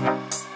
Música